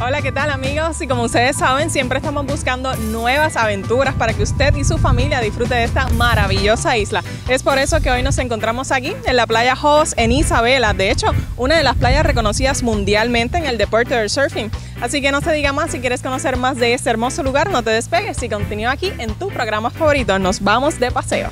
Hola, ¿qué tal amigos? Y como ustedes saben, siempre estamos buscando nuevas aventuras para que usted y su familia disfrute de esta maravillosa isla. Es por eso que hoy nos encontramos aquí en la playa Jos en Isabela. De hecho, una de las playas reconocidas mundialmente en el deporte del surfing. Así que no se diga más, si quieres conocer más de este hermoso lugar, no te despegues y continúa aquí en tu programa favorito. Nos vamos de paseo.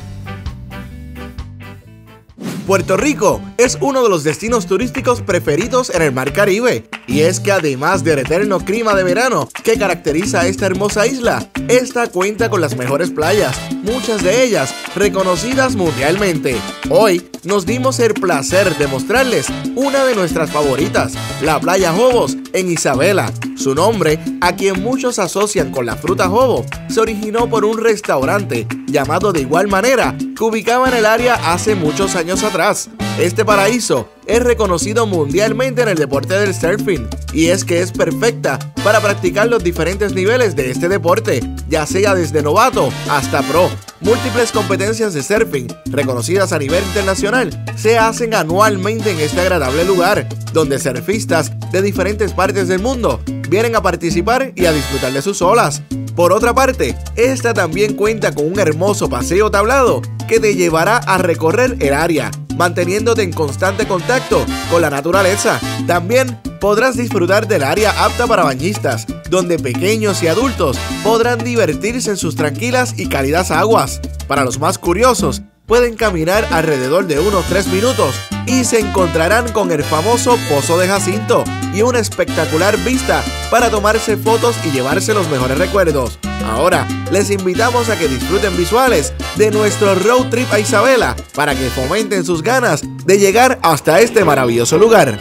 Puerto Rico es uno de los destinos turísticos preferidos en el Mar Caribe. Y es que además del eterno clima de verano que caracteriza a esta hermosa isla, esta cuenta con las mejores playas, muchas de ellas reconocidas mundialmente. Hoy nos dimos el placer de mostrarles una de nuestras favoritas, la playa Jobos en Isabela. Su nombre, a quien muchos asocian con la fruta jobo, se originó por un restaurante llamado de igual manera que ubicaba en el área hace muchos años atrás. Este paraíso es reconocido mundialmente en el deporte del surfing y es que es perfecta para practicar los diferentes niveles de este deporte, ya sea desde novato hasta pro. Múltiples competencias de surfing, reconocidas a nivel internacional, se hacen anualmente en este agradable lugar, donde surfistas de diferentes partes del mundo vienen a participar y a disfrutar de sus olas. Por otra parte, esta también cuenta con un hermoso paseo tablado que te llevará a recorrer el área, manteniéndote en constante contacto con la naturaleza. También podrás disfrutar del área apta para bañistas, donde pequeños y adultos podrán divertirse en sus tranquilas y cálidas aguas. Para los más curiosos, pueden caminar alrededor de unos 3 minutos y se encontrarán con el famoso Pozo de Jacinto y una espectacular vista para tomarse fotos y llevarse los mejores recuerdos. Ahora les invitamos a que disfruten visuales de nuestro road trip a Isabela para que fomenten sus ganas de llegar hasta este maravilloso lugar.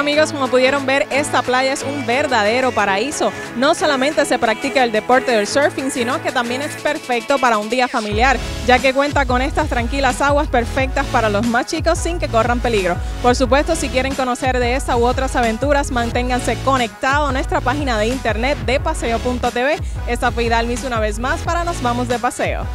Amigos, como pudieron ver, esta playa es un verdadero paraíso. No solamente se practica el deporte del surfing, sino que también es perfecto para un día familiar, ya que cuenta con estas tranquilas aguas perfectas para los más chicos sin que corran peligro. Por supuesto, si quieren conocer de esta u otras aventuras, manténganse conectados a nuestra página de internet de paseo.tv. Esta fue Idalmis una vez más para Nos Vamos de Paseo.